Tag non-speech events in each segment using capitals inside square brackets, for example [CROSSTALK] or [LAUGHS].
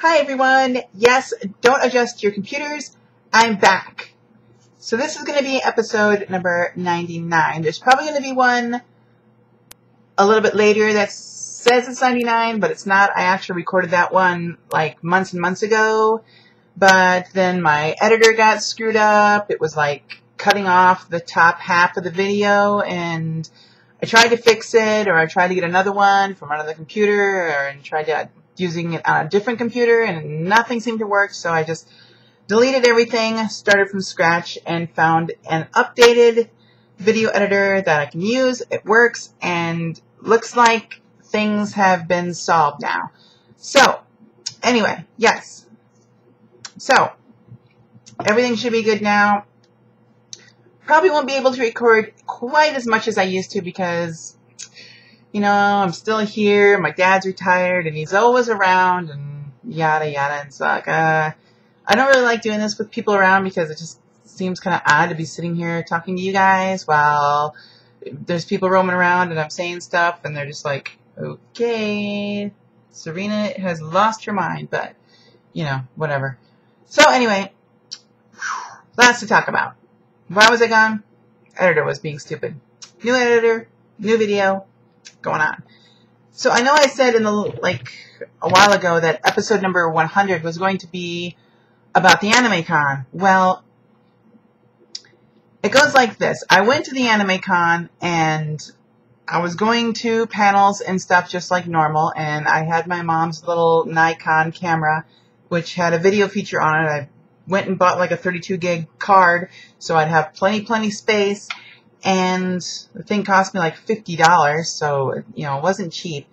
Hi everyone. Yes, don't adjust your computers. I'm back. So this is going to be episode number 99. There's probably going to be one a little bit later that says it's 99, but it's not. I actually recorded that one like months and months ago. But then my editor got screwed up. It was like cutting off the top half of the video and I tried to fix it or I tried to get another one from another computer or and tried to using it on a different computer and nothing seemed to work. So I just deleted everything, started from scratch and found an updated video editor that I can use. It works and looks like things have been solved now. So anyway, yes. So everything should be good now. Probably won't be able to record quite as much as I used to because, you know, I'm still here. My dad's retired and he's always around and yada yada. And it's like, uh, I don't really like doing this with people around because it just seems kind of odd to be sitting here talking to you guys while there's people roaming around and I'm saying stuff and they're just like, okay, Serena has lost her mind, but, you know, whatever. So anyway, lots to talk about. Why was I gone? Editor was being stupid. New editor, new video, going on. So I know I said in the, like, a while ago that episode number 100 was going to be about the Anime Con. Well, it goes like this. I went to the Anime Con and I was going to panels and stuff just like normal and I had my mom's little Nikon camera which had a video feature on it. I went and bought like a 32 gig card so I'd have plenty, plenty space. And the thing cost me like $50, so, you know, it wasn't cheap.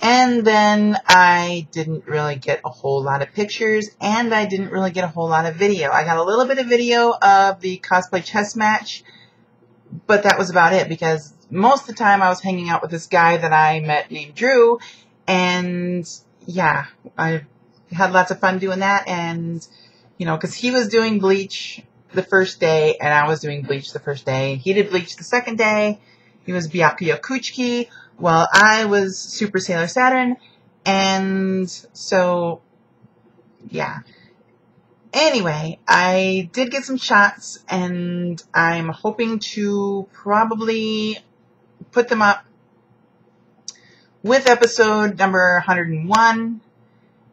And then I didn't really get a whole lot of pictures, and I didn't really get a whole lot of video. I got a little bit of video of the cosplay chess match, but that was about it because most of the time I was hanging out with this guy that I met named Drew, and yeah, I had lots of fun doing that, and you know, because he was doing Bleach the first day, and I was doing Bleach the first day. He did Bleach the second day. He was Byakuya Kuchiki, while I was Super Sailor Saturn, and so, yeah. Anyway, I did get some shots, and I'm hoping to probably put them up with episode number 101,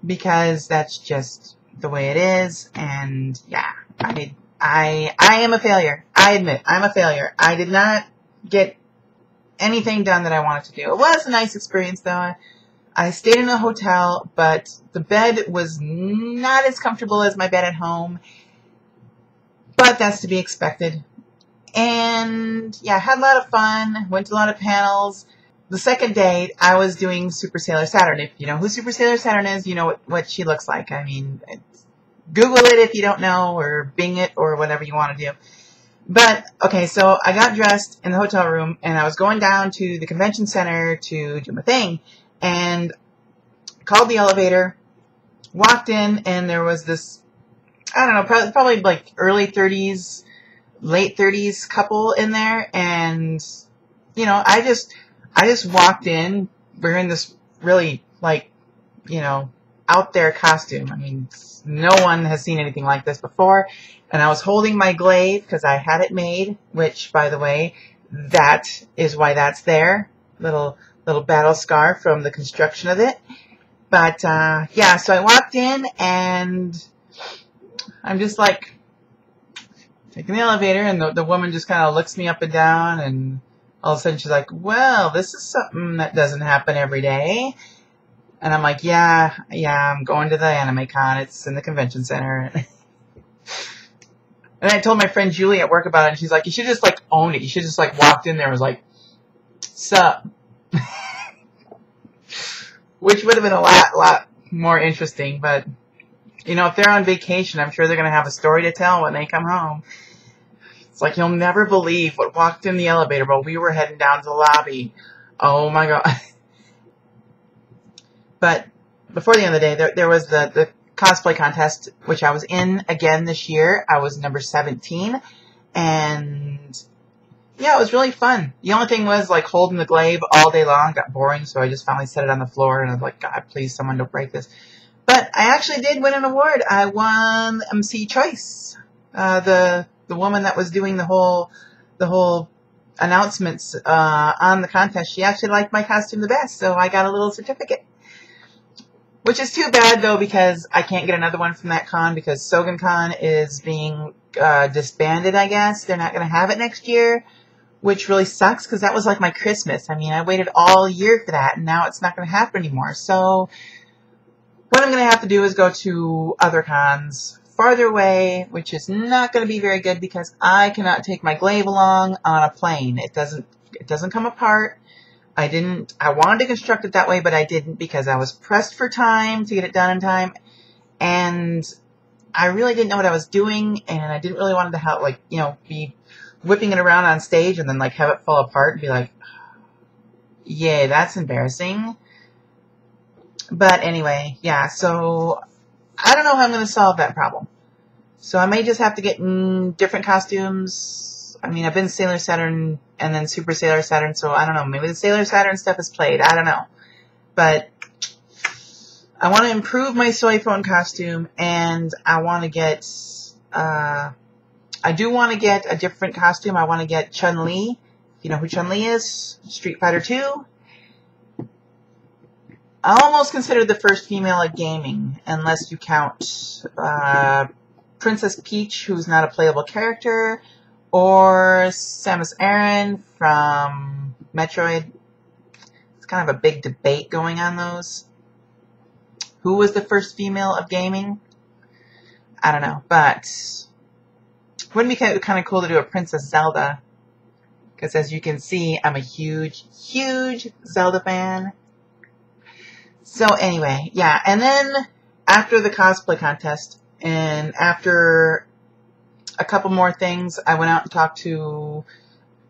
because that's just the way it is, and yeah, I I I am a failure. I admit I'm a failure. I did not get anything done that I wanted to do. It was a nice experience though. I stayed in a hotel, but the bed was not as comfortable as my bed at home. But that's to be expected. And yeah, I had a lot of fun, went to a lot of panels. The second day, I was doing Super Sailor Saturn. If you know who Super Sailor Saturn is, you know what, what she looks like. I mean, Google it if you don't know, or Bing it, or whatever you want to do. But, okay, so I got dressed in the hotel room, and I was going down to the convention center to do my thing, and called the elevator, walked in, and there was this, I don't know, probably, like early 30s, late 30s couple in there, and, you know, I just, I just walked in wearing this really, like, you know, out there costume. I mean, no one has seen anything like this before. And I was holding my glaive because I had it made, which, by the way, that is why that's there. Little, little battle scar from the construction of it. But, uh, yeah, so I walked in and I'm just like taking the elevator and the, the woman just kind of looks me up and down and all of a sudden she's like, well, this is something that doesn't happen every day. And I'm like, yeah, yeah, I'm going to the Anime Con. It's in the convention center. [LAUGHS] and I told my friend Julie at work about it, and she's like, you should just like own it. You should just like walked in there and was like, sup. [LAUGHS] Which would have been a lot, lot more interesting, but you know, if they're on vacation, I'm sure they're going to have a story to tell when they come home. It's like you'll never believe what walked in the elevator while we were heading down to the lobby. Oh my god. [LAUGHS] But before the end of the day, there, there was the, the cosplay contest, which I was in again this year. I was number 17. And yeah, it was really fun. The only thing was like holding the glaive all day long got boring, so I just finally set it on the floor and I was like, God, please, someone don't break this. But I actually did win an award. I won MC Choice. Uh, the the woman that was doing the whole the whole announcements uh, on the contest, she actually liked my costume the best, so I got a little certificate. Which is too bad though because I can't get another one from that con because Sogen Con is being uh, disbanded. I guess they're not going to have it next year, which really sucks because that was like my Christmas. I mean, I waited all year for that, and now it's not going to happen anymore. So what I'm going to have to do is go to other cons farther away, which is not going to be very good because I cannot take my glaive along on a plane. It doesn't it doesn't come apart. I didn't, I wanted to construct it that way, but I didn't because I was pressed for time to get it done in time. And I really didn't know what I was doing and I didn't really want to have, like, you know, be whipping it around on stage and then, like, have it fall apart and be like, yeah, that's embarrassing. But anyway, yeah, so I don't know how I'm going to solve that problem. So I may just have to get different costumes. I mean, I've been Sailor Saturn and then Super Sailor Saturn. So I don't know. Maybe the Sailor Saturn stuff is played. I don't know. But I want to improve my soy phone costume and I want to get, uh, I do want to get a different costume. I want to get Chun-Li. You know who Chun-Li is? Street Fighter 2. I almost consider the first female at gaming, unless you count uh, Princess Peach, who's not a playable character, or Samus Aran from Metroid. It's kind of a big debate going on those. Who was the first female of gaming? I don't know, but wouldn't it be kind of cool to do a Princess Zelda? Because as you can see, I'm a huge, huge Zelda fan. So anyway, yeah, and then after the cosplay contest, and after a couple more things. I went out and talked to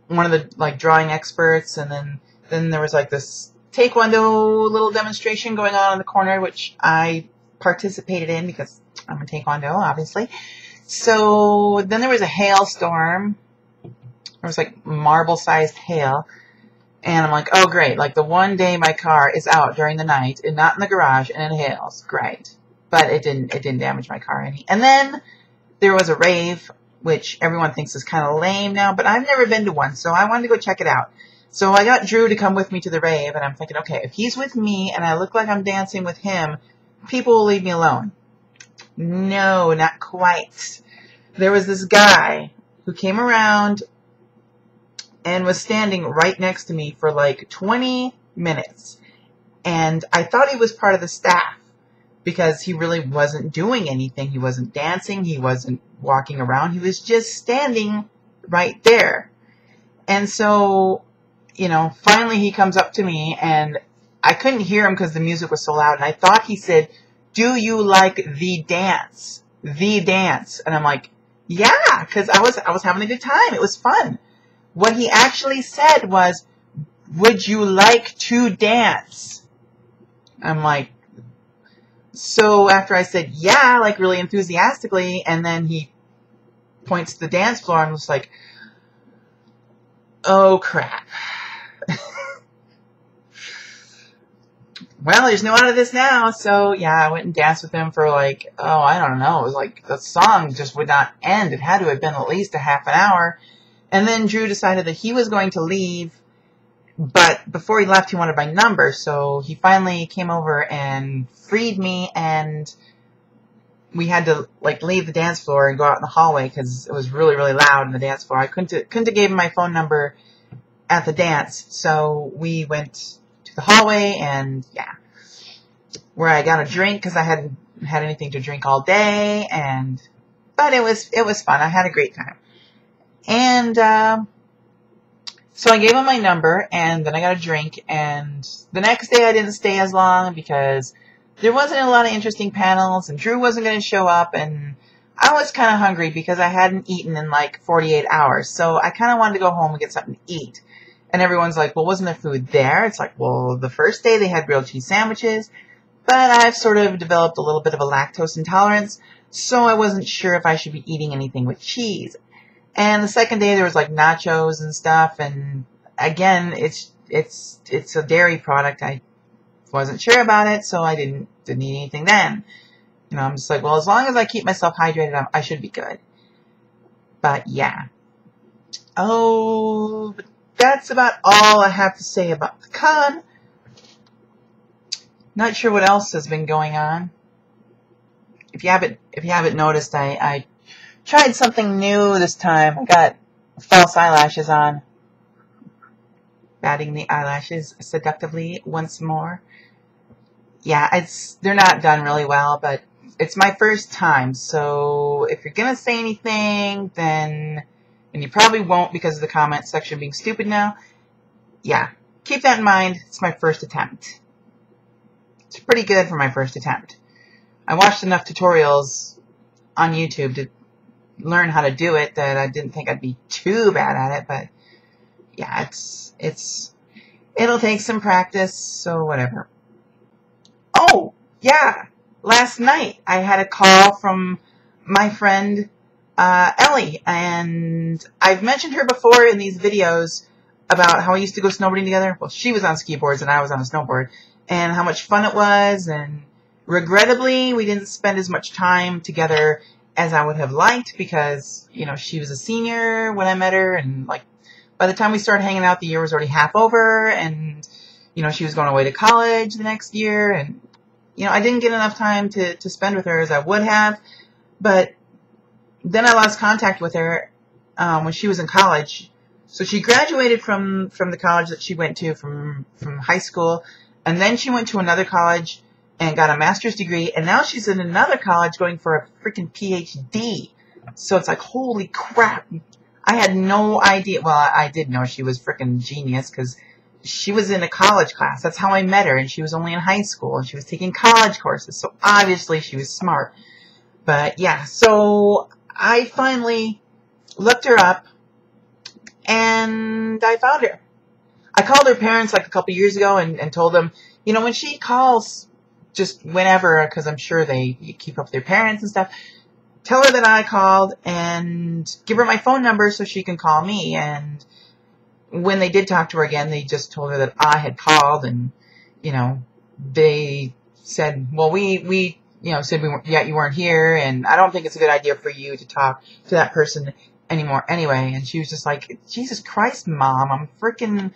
one of the like drawing experts, and then then there was like this taekwondo little demonstration going on in the corner, which I participated in because I'm a taekwondo, obviously. So then there was a hailstorm. There was like marble-sized hail. And I'm like, oh great, like the one day my car is out during the night and not in the garage and it hails. Great. But it didn't it didn't damage my car any. And then there was a rave, which everyone thinks is kind of lame now, but I've never been to one, so I wanted to go check it out. So I got Drew to come with me to the rave, and I'm thinking, okay, if he's with me and I look like I'm dancing with him, people will leave me alone. No, not quite. There was this guy who came around and was standing right next to me for like 20 minutes. And I thought he was part of the staff because he really wasn't doing anything. He wasn't dancing. He wasn't walking around. He was just standing right there. And so, you know, finally he comes up to me and I couldn't hear him because the music was so loud. And I thought he said, do you like the dance? The dance. And I'm like, yeah, because I was, I was having a good time. It was fun. What he actually said was, would you like to dance? I'm like, so after I said, yeah, like really enthusiastically, and then he points to the dance floor and was like, oh crap. [LAUGHS] well, there's no out of this now. So yeah, I went and danced with him for like, oh, I don't know. It was like the song just would not end. It had to have been at least a half an hour. And then Drew decided that he was going to leave but before he left, he wanted my number, so he finally came over and freed me, and we had to like leave the dance floor and go out in the hallway because it was really really loud in the dance floor. I couldn't couldn't have gave him my phone number at the dance, so we went to the hallway and yeah, where I got a drink because I hadn't had anything to drink all day, and but it was it was fun. I had a great time, and. Uh, so I gave him my number, and then I got a drink, and the next day I didn't stay as long because there wasn't a lot of interesting panels, and Drew wasn't going to show up, and I was kind of hungry because I hadn't eaten in like 48 hours, so I kind of wanted to go home and get something to eat. And everyone's like, well, wasn't there food there? It's like, well, the first day they had grilled cheese sandwiches, but I've sort of developed a little bit of a lactose intolerance, so I wasn't sure if I should be eating anything with cheese. And the second day there was like nachos and stuff, and again, it's it's it's a dairy product. I wasn't sure about it, so I didn't didn't eat anything then. You know, I'm just like, well, as long as I keep myself hydrated, I, I should be good. But yeah. Oh, but that's about all I have to say about the con. Not sure what else has been going on. If you haven't, if you haven't noticed, I, I tried something new this time. I got false eyelashes on. Batting the eyelashes seductively once more. Yeah, it's they're not done really well, but it's my first time. So if you're gonna say anything, then and you probably won't because of the comment section being stupid now. Yeah, keep that in mind. It's my first attempt. It's pretty good for my first attempt. I watched enough tutorials on YouTube to learn how to do it that I didn't think I'd be too bad at it, but yeah, it's, it's, it'll take some practice, so whatever. Oh, yeah, last night I had a call from my friend, uh, Ellie, and I've mentioned her before in these videos about how we used to go snowboarding together. Well, she was on ski boards and I was on a snowboard, and how much fun it was, and regrettably, we didn't spend as much time together as I would have liked because, you know, she was a senior when I met her and like by the time we started hanging out, the year was already half over and, you know, she was going away to college the next year and, you know, I didn't get enough time to, to spend with her as I would have, but then I lost contact with her, um, when she was in college. So she graduated from, from the college that she went to from, from high school and then she went to another college and got a master's degree, and now she's in another college going for a freaking PhD. So it's like, holy crap. I had no idea. Well, I, did know she was freaking genius because she was in a college class. That's how I met her, and she was only in high school, and she was taking college courses. So obviously she was smart. But yeah, so I finally looked her up, and I found her. I called her parents like a couple years ago and, and told them, you know, when she calls just whenever, because I'm sure they keep up with their parents and stuff, tell her that I called and give her my phone number so she can call me. And when they did talk to her again, they just told her that I had called and, you know, they said, well, we, we, you know, said we weren't, yeah, you weren't here and I don't think it's a good idea for you to talk to that person anymore anyway. And she was just like, Jesus Christ, mom, I'm freaking,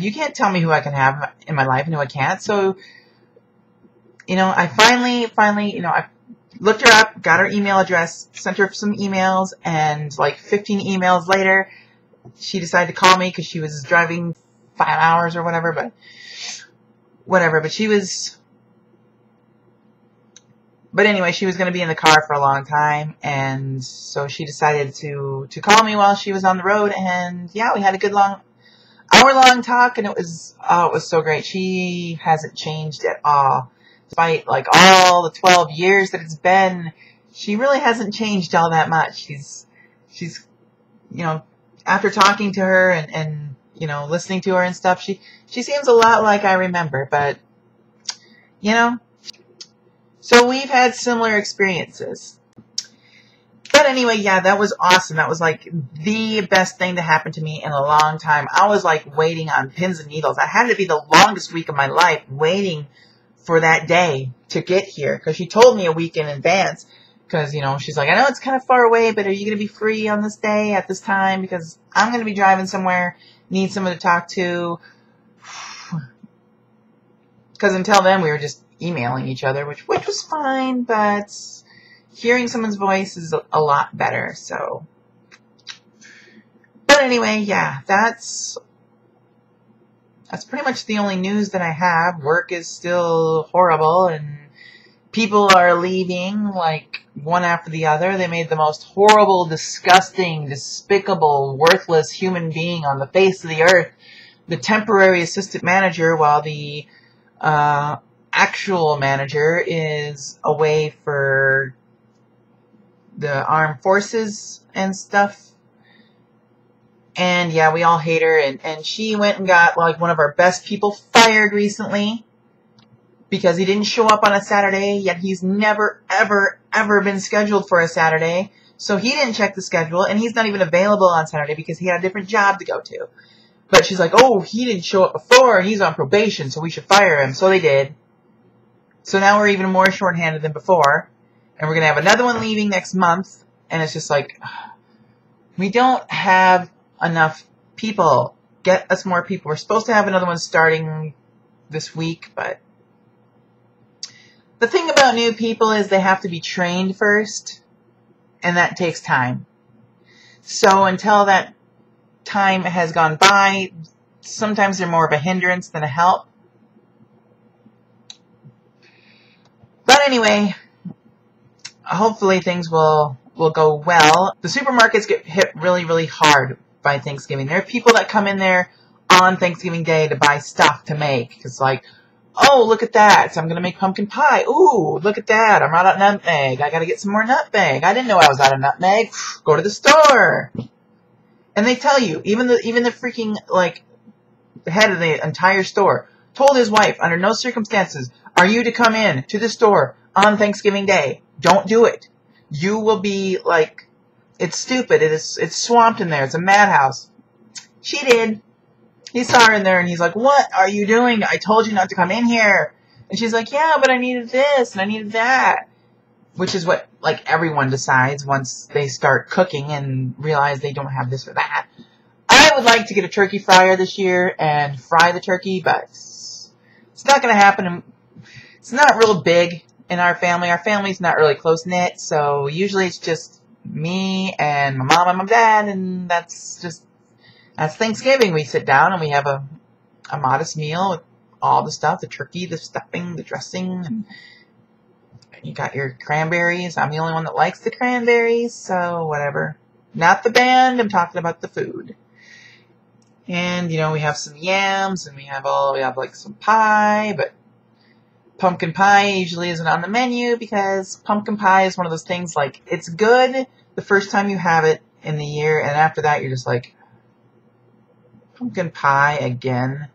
you can't tell me who I can have in my life and who I can't. So you know, I finally, finally, you know, I looked her up, got her email address, sent her some emails, and like 15 emails later, she decided to call me because she was driving five hours or whatever, but whatever. But she was, but anyway, she was going to be in the car for a long time, and so she decided to to call me while she was on the road, and yeah, we had a good long hour long talk, and it was oh, it was so great. She hasn't changed at all despite like all the 12 years that it's been, she really hasn't changed all that much. She's, she's, you know, after talking to her and, and, you know, listening to her and stuff, she, she seems a lot like I remember, but, you know, so we've had similar experiences. But anyway, yeah, that was awesome. That was like the best thing to happen to me in a long time. I was like waiting on pins and needles. I had to be the longest week of my life waiting for that day to get here because she told me a week in advance because you know she's like I know it's kind of far away but are you gonna be free on this day at this time? Because I'm gonna be driving somewhere need someone to talk to. [SIGHS] Because until then we were just emailing each other which which was fine but hearing someone's voice is a lot better so. But anyway yeah that's that's pretty much the only news that I have. Work is still horrible and people are leaving like one after the other. They made the most horrible, disgusting, despicable, worthless human being on the face of the earth the temporary assistant manager while the uh, actual manager is away for the armed forces and stuff and yeah, we all hate her. And, and she went and got like one of our best people fired recently because he didn't show up on a Saturday, yet he's never, ever, ever been scheduled for a Saturday. So he didn't check the schedule and he's not even available on Saturday because he had a different job to go to. But she's like, oh, he didn't show up before and he's on probation, so we should fire him. So they did. So now we're even more shorthanded than before. And we're going to have another one leaving next month. And it's just like, [SIGHS] we don't have enough people. Get us more people. We're supposed to have another one starting this week, but the thing about new people is they have to be trained first, and that takes time. So until that time has gone by, sometimes they're more of a hindrance than a help. But anyway, hopefully things will will go well. The supermarkets get hit really, really hard by Thanksgiving. There are people that come in there on Thanksgiving Day to buy stuff to make. It's like, oh, look at that. So I'm going to make pumpkin pie. Ooh, look at that. I'm out of nutmeg. I got to get some more nutmeg. I didn't know I was out of nutmeg. [SIGHS] Go to the store. And they tell you, even the, even the freaking, like, head of the entire store told his wife, under no circumstances are you to come in to the store on Thanksgiving Day. Don't do it. You will be, like, it's stupid. It is, it's swamped in there. It's a madhouse. She did he saw her in there and he's like, What are you doing? I told you not to come in here. And she's like, Yeah, but I needed this and I needed that. Which is what, like, everyone decides once they start cooking and realize they don't have this or that. I would like to get a turkey fryer this year and fry the turkey, but it's not going to happen. It's not real big in our family. Our family's not really close knit, so usually it's just me and my mom and my dad, and that's just as Thanksgiving, we sit down and we have a, a modest meal with all the stuff, the turkey, the stuffing, the dressing, and mm-hmm. you got your cranberries. I'm the only one that likes the cranberries, so whatever. Not the band, I'm talking about the food. And, you know, we have some yams and we have all, we have like some pie, but pumpkin pie usually isn't on the menu because pumpkin pie is one of those things like, it's good the first time you have it in the year, and after that you're just like, Pumpkin pie again.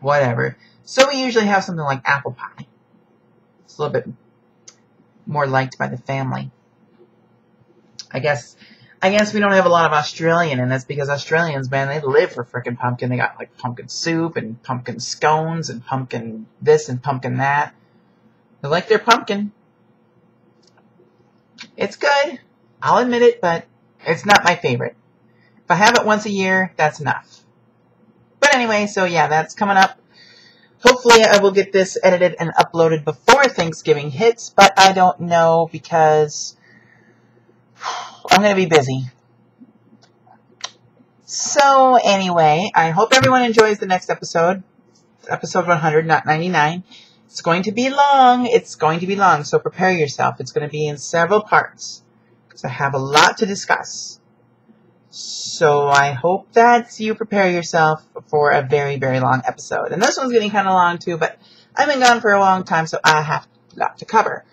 Whatever. So we usually have something like apple pie. It's a little bit more liked by the family. I guess I guess we don't have a lot of Australian, and that's because Australians, man, they live for frickin' pumpkin. They got like pumpkin soup and pumpkin scones and pumpkin this and pumpkin that. They like their pumpkin. It's good. I'll admit it, but it's not my favorite. If I have it once a year, that's enough. But anyway, so yeah, that's coming up. Hopefully I will get this edited and uploaded before Thanksgiving hits, but I don't know because [SIGHS] I'm going to be busy. So anyway, I hope everyone enjoys the next episode. Episode 100, not 99. It's going to be long. It's going to be long, so prepare yourself. It's going to be in several parts because I have a lot to discuss. So I hope that you prepare yourself for a very, very long episode. And this one's getting kind of long too, but I've been gone for a long time, so I have a lot to cover.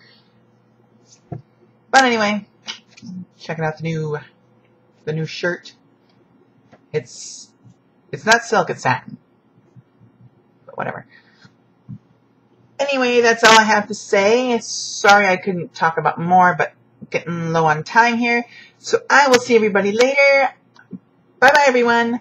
But anyway, checking out the new, the new shirt. It's, it's not silk, it's satin. But whatever. Anyway, that's all I have to say. Sorry I couldn't talk about more, but getting low on time here. So I will see everybody later. Bye bye, everyone.